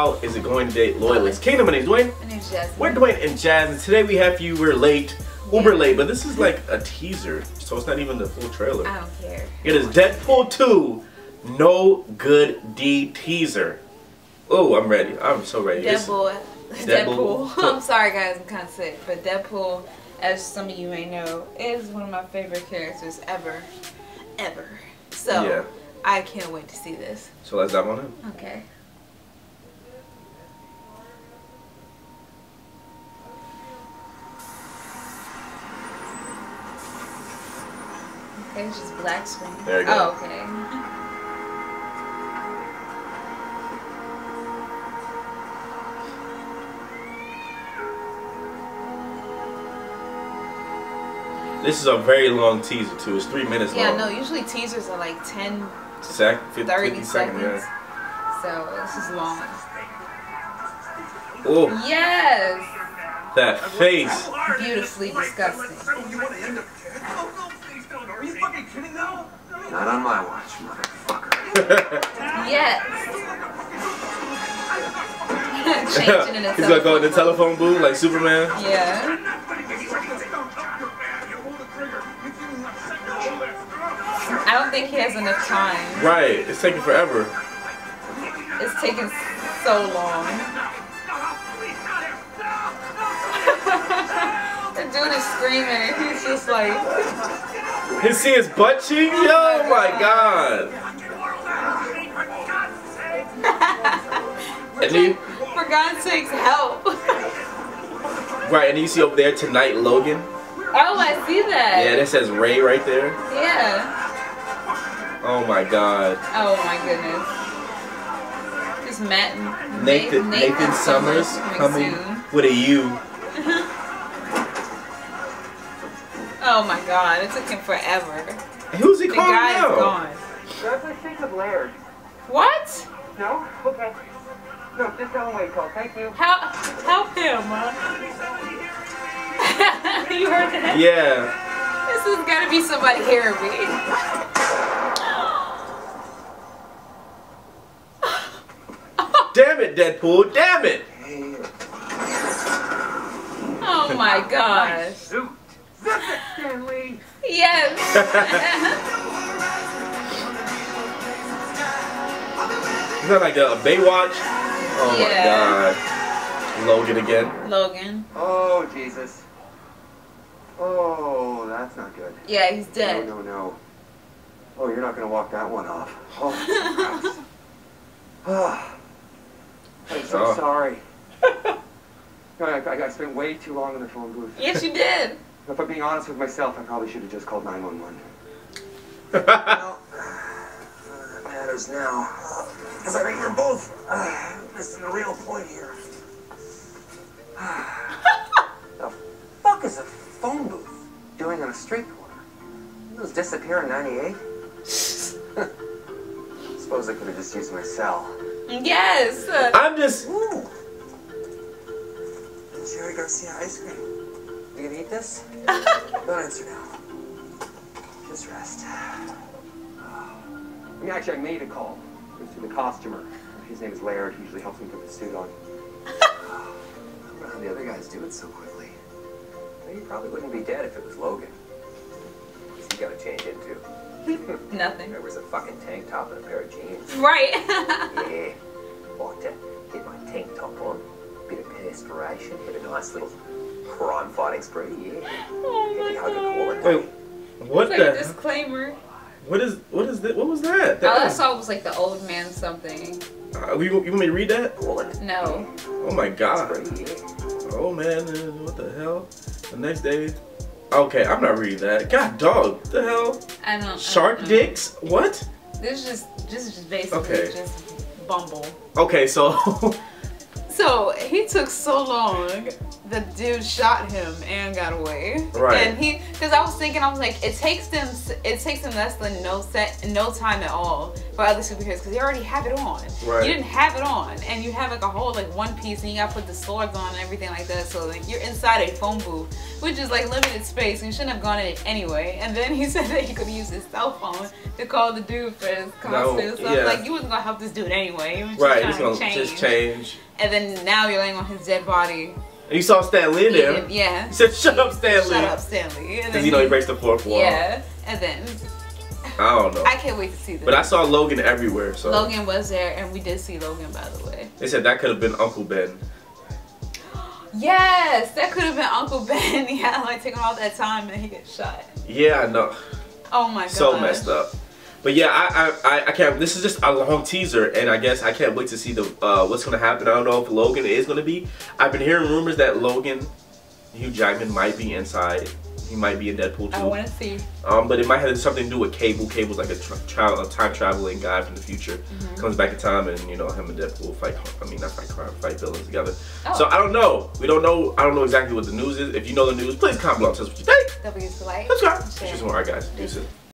How is it going today, loyalists? Kingdom, my name's Dwayne. My name's Jasmine. We're Dwayne and Jazz, and today we have you. We're late, uber late, but this is like a teaser, so it's not even the full trailer. I don't care. It is Deadpool 2, No Good Deed teaser. Oh, I'm ready. I'm so ready. This- Deadpool. Deadpool. Deadpool. I'm sorry, guys. I'm kind of sick, but Deadpool, as some of you may know, is one of my favorite characters ever, ever. So Yeah. I can't wait to see this. So let's dive on in. Okay. Okay, it's just black screen. There you go. Oh, okay. This is a very long teaser too. It's three minutes Yeah, long. Yeah, no, usually teasers are like 10, Sec, 50, 30 50 seconds. seconds. So this is long. Oh, Yes! that face. Beautifully disgusting. You want to end up dead? Oh, no, please don't. Are you fucking kidding now? Not on my watch, motherfucker. Yes! Changing in a He's like gonna go in the telephone booth like Superman. Yeah. I don't think he has enough time. Right. It's taking forever. It's taking so long. the dude is screaming. He's just like, He see his butt cheek? Yo, my god. And then, for God's sakes, help. right, and you see over there tonight Logan. Oh, I see that. Yeah, that says Ray right there. Yeah. Oh my god. Oh my goodness. Just Matt and Nathan Nathan, Summers coming with a U. Oh my god, it took him forever. Who's he The calling guy now? is gone. Guys, I think of Laird. What? No? Okay. No, just tell him what he called. Thank you. Help, help him. you heard that? Yeah. This is got to be somebody hearing me. Damn it, Deadpool. Damn it. Oh my gosh. Suit. Stan Lee. Yes. Is that like a, a Baywatch? Oh Yeah. my god. Logan again. Logan. Oh, Jesus. Oh, that's not good. Yeah, he's No, dead. no, no. no. Oh, you're not going to walk that one off. Oh, Christ. Ah. I'm so Oh. sorry. I, I, I spent way too long in the phone booth. Yes, you did. If I'm being honest with myself, I probably should have just called 911. Well, that matters now. Because I think we're both uh, missing the real point here. The fuck is a phone booth doing on a street corner? Those disappear in 98? Suppose I could have just used my cell. Yes. I'm just. Ooh. Jerry Garcia ice cream. You this? Don't answer now. Just rest. I mean, actually, I made a call. It was to the costumer. His name is Laird. He usually helps me put the suit on. I wonder how the other guys do it so quickly. Well, He probably wouldn't be dead if it was Logan. What's he gotta change into? Nothing. There was a fucking tank top and a pair of jeans. Right. Yeah. Like to get my tank top on, bit of perspiration, have a nice little crime fighting spree, yeah. Heavy hug of. Wait, what It's like the? a disclaimer. What is? What is that? What was that? All I saw was like the old man something. Uh, you, you want me to read that? No. Oh my god. Oh man, what the hell? The next day. Okay, I'm not reading that. God, dog. What the hell? I don't. I Shark don't know. dicks? What? This is just this is just basically Okay. just Bumble. Okay, so So he took so long the dude shot him and got away. Right. And he, because I was thinking, I was like, it takes them, it takes them less than no set, no time at all for other superheroes because they already have it on. Right. You didn't have it on, and you have like a whole like one piece, and you got to put the swords on and everything like that. So like you're inside a phone booth, which is like limited space, and you shouldn't have gone in it anyway. And then he said that he could use his cell phone to call the dude for his No, costume. so yeah. like you wasn't gonna help this dude anyway. You was just Right, trying he's to gonna change. just change. And then now you're laying on his dead body. And you saw Stan Lee in there. eating- Yeah. He said, "Shut up, Stan Lee," Shut up, Stan Lee. Because you know he breaks the fourth wall. Yeah. And then I don't know. I can't wait to see this. But I saw Logan everywhere, so Logan was there, and we did see Logan, by the way. they said that could have been Uncle Ben. Yes, that could have been Uncle Ben. He had like taking all that time, and he gets shot. Yeah, I know. Oh my god. So messed up. But yeah, I, I, I, I can't. This is just a long teaser, and I guess I can't wait to see the uh, what's gonna happen. I don't know if Logan is gonna be. I've been hearing rumors that Logan, Hugh Jackman, might be inside. He might be in Deadpool 2. I want to see. Um, but it might have something to do with Cable. Cable's like a, tra- a time traveling guy from the future. Mm-hmm. Comes back in time, and you know him and Deadpool fight. I mean, not fight crime, fight villains together. Oh. So I don't know. We don't know. I don't know exactly what the news is. If you know the news, please comment below. Tell us what you think. To like. Subscribe. Share. Alright, guys.